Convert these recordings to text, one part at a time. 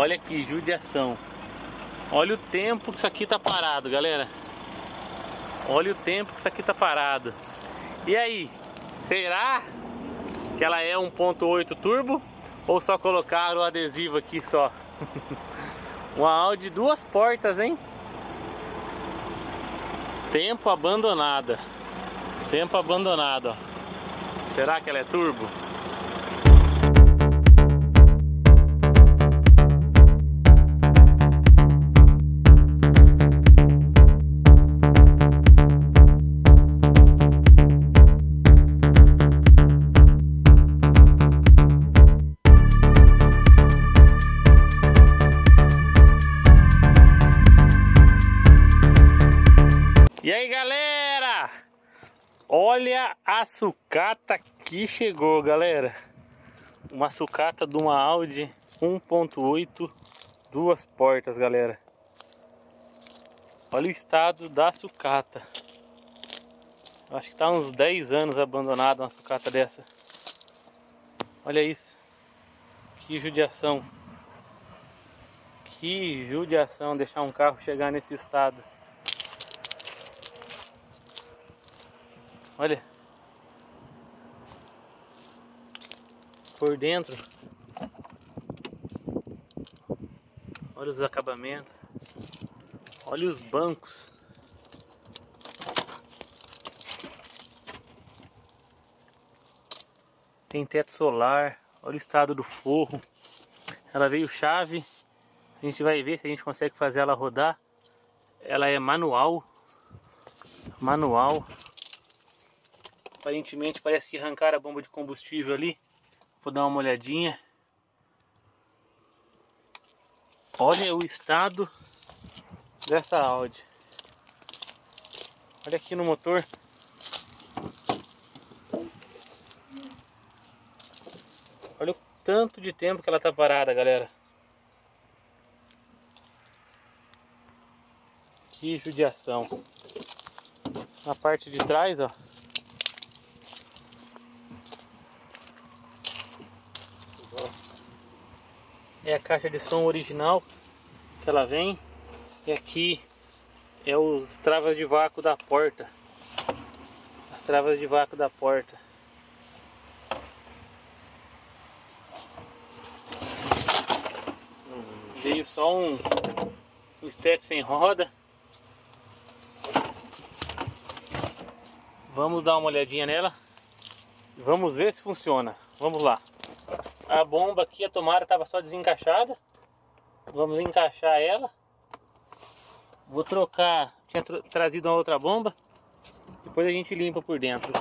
Olha que judiação. Olha o tempo que isso aqui tá parado, galera. Olha o tempo que isso aqui tá parado. E aí, será que ela é 1.8 turbo? Ou só colocaram o adesivo aqui só? Uma Audi duas portas, hein? Tempo abandonada. Tempo abandonado, ó. Será que ela é turbo? Olha a sucata que chegou galera, uma sucata de uma Audi 1.8 duas portas galera, olha o estado da sucata, acho que tá uns 10 anos abandonada uma sucata dessa, olha isso, que judiação, que judiação deixar um carro chegar nesse estado. Olha. Por dentro. Olha os acabamentos. Olha os bancos. Tem teto solar. Olha o estado do forro. Ela veio chave. A gente vai ver se a gente consegue fazer ela rodar. Ela é manual. Manual. Aparentemente parece que arrancaram a bomba de combustível ali. Vou dar uma olhadinha. Olha o estado dessa Audi. Olha aqui no motor. Olha o tanto de tempo que ela tá parada, galera. Que judiação. Na parte de trás, ó. É a caixa de som original que ela vem. E aqui é os travas de vácuo da porta. As travas de vácuo da porta. Veio só um, um step sem roda. Vamos dar uma olhadinha nela. Vamos ver se funciona. Vamos lá a bomba aqui, a tomada estava só desencaixada. Vamos encaixar ela. Vou trocar, tinha tra trazido uma outra bomba. Depois a gente limpa por dentro.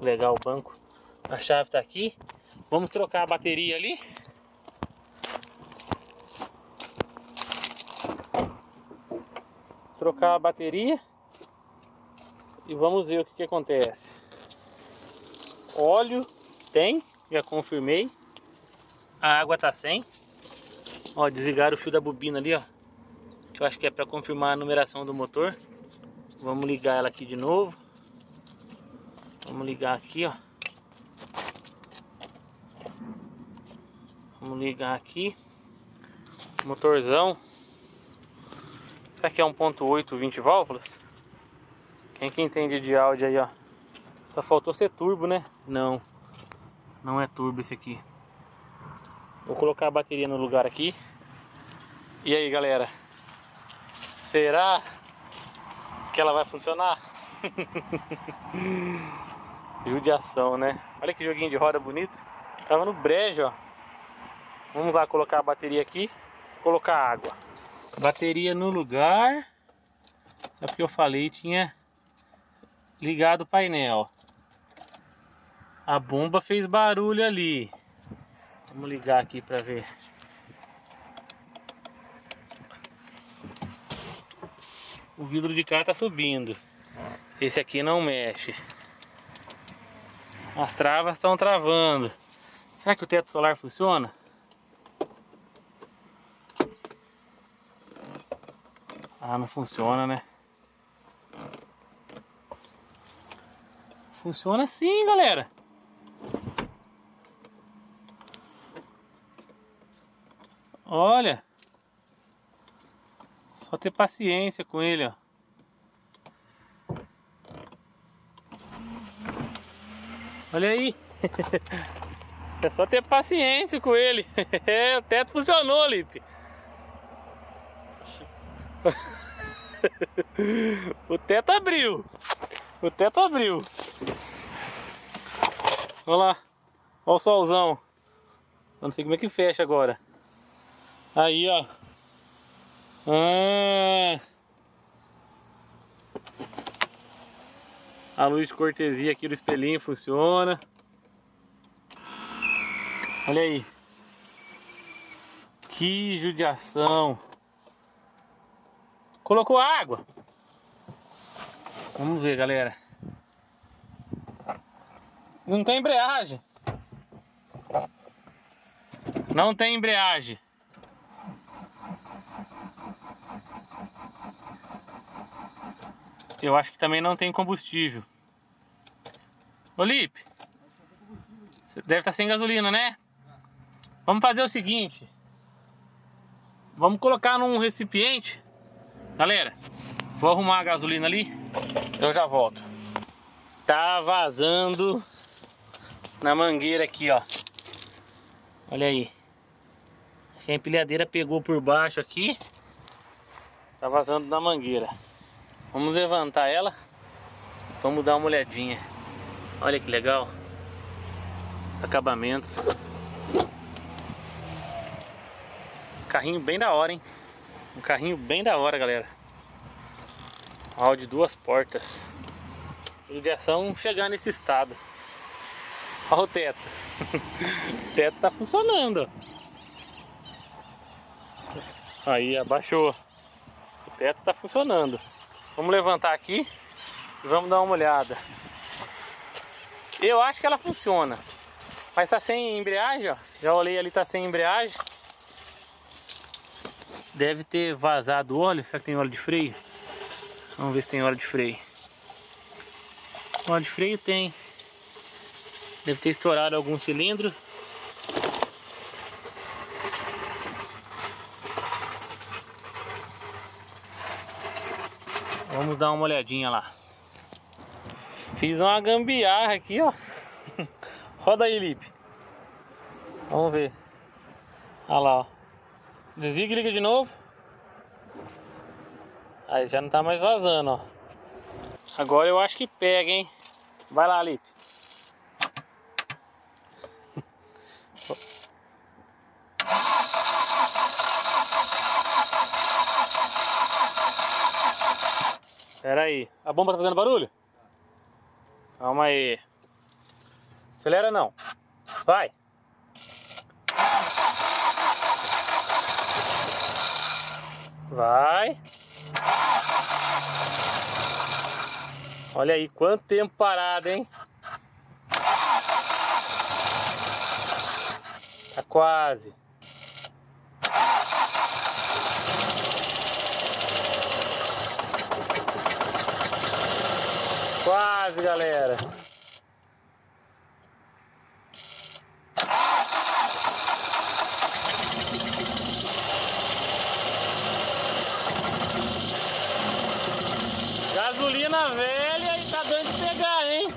Legal o banco. A chave está aqui. Vamos trocar a bateria ali. Trocar a bateria. E vamos ver o que, que acontece. Óleo tem já confirmei. A água tá sem. Ó, desligaram o fio da bobina ali, ó. Que eu acho que é para confirmar a numeração do motor. Vamos ligar ela aqui de novo. Vamos ligar aqui, ó. Vamos ligar aqui. Motorzão. Será que é 1.8 20 válvulas? Quem que entende de áudio aí, ó. Só faltou ser turbo, né? Não. Não é turbo esse aqui. Vou colocar a bateria no lugar aqui. E aí, galera? Será que ela vai funcionar? Judiação, né? Olha que joguinho de roda bonito. Tava no brejo, ó. Vamos lá colocar a bateria aqui. Colocar água. Bateria no lugar. Só que eu falei, tinha ligado o painel. A bomba fez barulho ali. Vamos ligar aqui para ver. O vidro de cá tá subindo. Esse aqui não mexe. As travas estão travando. Será que o teto solar funciona? Ah, não funciona, né? Funciona sim, galera. Olha. Só ter paciência com ele, ó. Olha aí. É só ter paciência com ele. É, o teto funcionou, Lipe. O teto abriu. O teto abriu. Olha lá. Olha o solzão. Eu não sei como é que fecha agora. Aí, ó. Ah. A luz de cortesia aqui do espelhinho funciona. Olha aí. Que judiação. Colocou água. Vamos ver, galera. Não tem embreagem. Não tem embreagem. Eu acho que também não tem combustível. Olipe, você deve estar sem gasolina, né? Vamos fazer o seguinte. Vamos colocar num recipiente. Galera, vou arrumar a gasolina ali. Eu já volto. Tá vazando na mangueira aqui, ó. Olha aí. A empilhadeira pegou por baixo aqui. Tá vazando na mangueira. Vamos levantar ela. Vamos dar uma olhadinha. Olha que legal. Acabamentos. Carrinho bem da hora, hein? Um carrinho bem da hora, galera. Hall de duas portas. Judiação chegar nesse estado. Olha o teto. o teto tá funcionando. Aí, abaixou. O teto tá funcionando. Vamos levantar aqui e vamos dar uma olhada. Eu acho que ela funciona. Mas tá sem embreagem, ó. Já olhei ali, tá sem embreagem. Deve ter vazado óleo. Será que tem óleo de freio? Vamos ver se tem óleo de freio. óleo de freio tem. Deve ter estourado algum cilindro. Vamos dar uma olhadinha lá. Fiz uma gambiarra aqui, ó. Roda aí, Lipe. Vamos ver. Olha lá, ó. Desliga e liga de novo. Aí já não tá mais vazando, ó. Agora eu acho que pega, hein? Vai lá, Lipe. Pera aí. A bomba tá fazendo barulho? Calma aí. Acelera não. Vai. Vai. Olha aí, quanto tempo parado, hein? Tá quase. Quase, galera. Gasolina velha e tá dando de pegar, hein?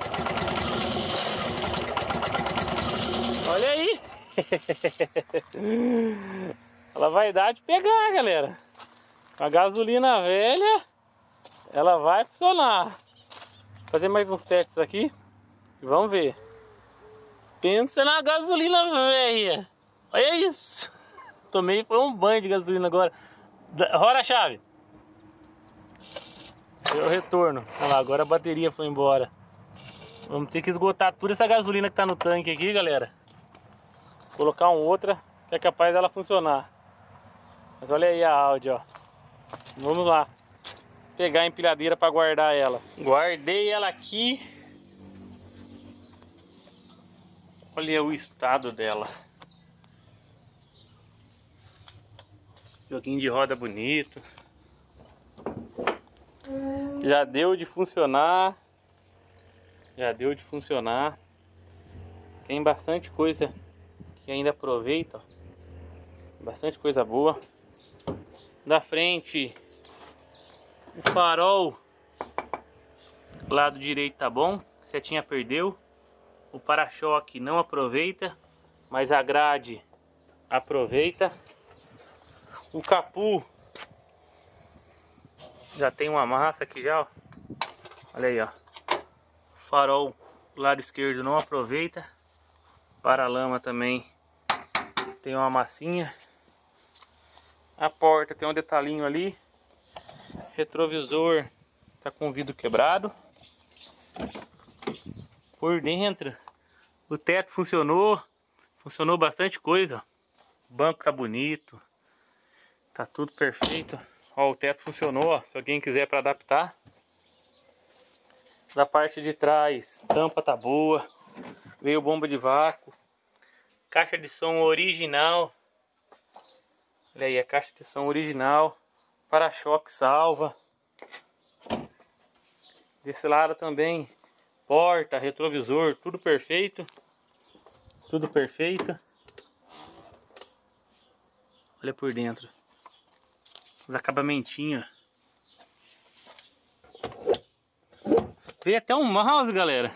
Olha aí. Ela vai dar de pegar, galera. A gasolina velha, ela vai funcionar fazer mais uns testes aqui e vamos ver. Pensa na gasolina velha. Olha isso. Tomei foi um banho de gasolina agora. Rora a chave. Deu retorno. Olha lá, agora a bateria foi embora. Vamos ter que esgotar toda essa gasolina que tá no tanque aqui, galera. Colocar uma outra que é capaz dela funcionar. Mas olha aí a áudio, ó. Vamos lá pegar a empilhadeira para guardar ela. Guardei ela aqui. Olha o estado dela. Joguinho de roda bonito. Já deu de funcionar. Já deu de funcionar. Tem bastante coisa que ainda aproveita. Bastante coisa boa. Da frente, o farol lado direito tá bom, setinha perdeu. O para-choque não aproveita, mas a grade aproveita. O capu já tem uma massa aqui já, ó. Olha aí, ó. Farol lado esquerdo não aproveita. Para-lama também tem uma massinha. A porta tem um detalhinho ali. Retrovisor tá com vidro quebrado. Por dentro, o teto funcionou. Funcionou bastante coisa. O banco tá bonito. Tá tudo perfeito. Ó, o teto funcionou, ó, se alguém quiser para adaptar. Da parte de trás, tampa tá boa. Veio bomba de vácuo. Caixa de som original. Olha aí, a caixa de som original. Para-choque salva. Desse lado também, porta, retrovisor, tudo perfeito. Tudo perfeito. Olha por dentro. Os acabamentinhos. Veio até um mouse, galera.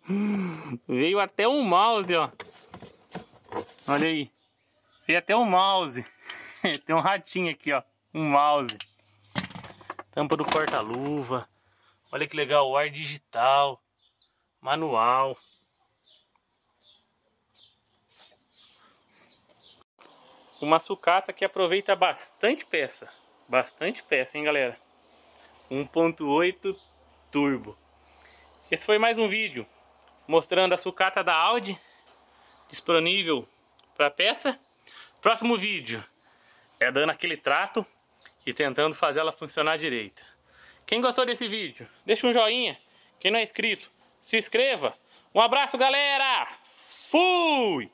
Veio até um mouse, ó. Olha aí. Veio até um mouse. Tem um ratinho aqui, ó. Um mouse. Tampa do porta-luva. Olha que legal, o ar digital, manual. Uma sucata que aproveita bastante peça. Bastante peça, hein, galera? 1.8 turbo. Esse foi mais um vídeo mostrando a sucata da Audi disponível para peça. Próximo vídeo é dando aquele trato e tentando fazer ela funcionar direito. Quem gostou desse vídeo, deixa um joinha. Quem não é inscrito, se inscreva. Um abraço, galera! Fui!